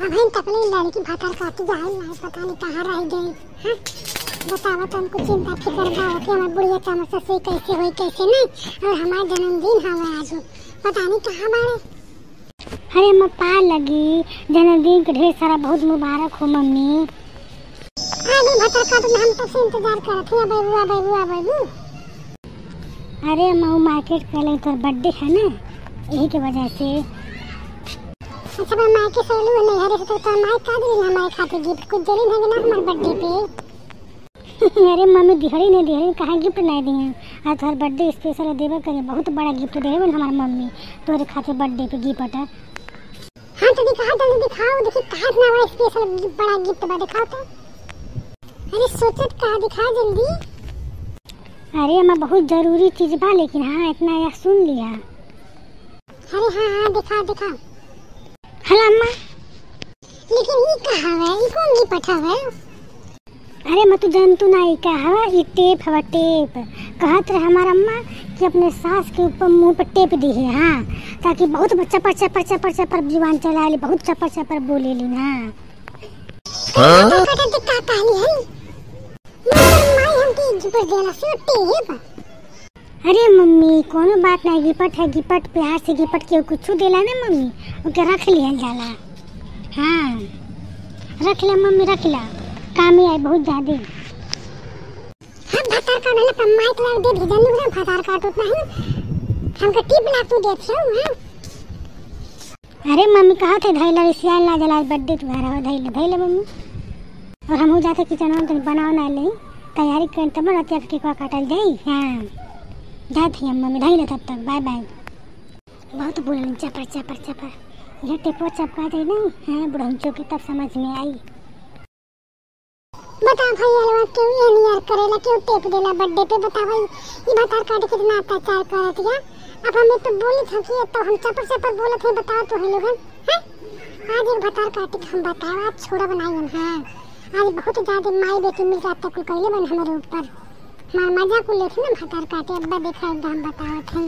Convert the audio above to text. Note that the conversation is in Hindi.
अभी तकले लड़की भातर काटी जाए ना पता नहीं कहाँ रह गई। हाँ? बतावा तो हमको चिंता फ़िक्र बा कि हमार बुढ़िया चमक ससुई कैसे होई कैसे नहीं? और हमार जन्मदिन हवे आज। पता नहीं कहाँ बाड़े। अरे अम्मा पा लगी। जन्मदिन के ढेर सारा बहुत मुबारक हो मम्मी। आगे भतर काट हम तो से इंतज़ार करत हई बाबू बाबू बाबू? अरे वो मार्केट कल तोर बर्थडे है ना यही के वजह से। अच्छा मैं माई के सेलू नहीं हरे तो माई का दी हमारे खाते गिफ्ट कुछ जरी है ना हमारे बर्थडे पे। अरे मम्मी दिहड़ी नहीं दिहड़ी कहाँ गिफ्ट नहीं दिए आज तुम्हारे बर्थडे स्पेशल देवे करे बहुत बड़ा गिफ्ट ना हमारी मम्मी। तोरे खाते बर्थडे पे गिफ्ट है हाँ तो दिखा जल्दी दिखाओ देखिए कहाँ इतना बड़ा स्पेशल बड़ा गिफ्ट बा दिखाओ तो। अरे सोचत कहाँ दिखा जल्दी। अरे अम्मा बहुत ज़रूरी चीज़ बा लेकिन हाँ इतना या सुन लिया। अरे हाँ हाँ दिखा दिखा लेकिन ये कहाँ है ये कौन गी पठा है अरे मैं तो जानतू ना ये क्या है ये टेप। है टेप कहत रहे हमारा अम्मा कि अपने सास के ऊपर मुँह पर टेप दी है हाँ। ताकि बहुत चपर चपर चपर चपर ज़ुबान चला ली, बहुत चपर चपर बोले ली ना हाँ? अरे मम्मी, कोनो बात नहीं गिपट है, गिपट, प्यार से गिपट के कुछ देला ना, मम्मी? ओके रख लिया, जाला। हाँ। रख ले मम्मी रख ला। काम ही आई बहुत ज़्यादा। हम भतार काट वाला पर माइक लग दे भेजन ना भतार काट उतना है हमके टिप ला तू देत हो हाँ। अरे मम्मी कहा थे धैला? सियाल ना जला बर्थडे तुम्हारा हो धैला धैला मम्मी। और हम हो जाते किचन में तो बनाओ ना ले तैयारी कर तब ना तेरे के का काटल जाई हाँ। जाती हम मम्मी धैला तब तक बाय बाय बहुत बोलनी चपर चपर चपर ये टेपो चपका दे नहीं हाँ बुढ़ंचो की तब समझ में आई। बता भाई अलवा क्यों ये नियर करेला क्यों टेप देला बर्थडे पे? बता भाई, ये भतार काट कितना अत्याचार करत या अब हमें तो बोली था कि तो हम चपर चपर बोलत है, बताओ तो है लोगन हैं? आज एक भतार काट हम बताओ, आज छोड़ा बनाई हम, हाँ। आज बहुत ज़्यादा माई बेटी मिल जाता कुल कहले बन हमारे ऊपर। हमार मज़ा को लेते ना भतार काटे अब्बा देखा एकदम बतावत है।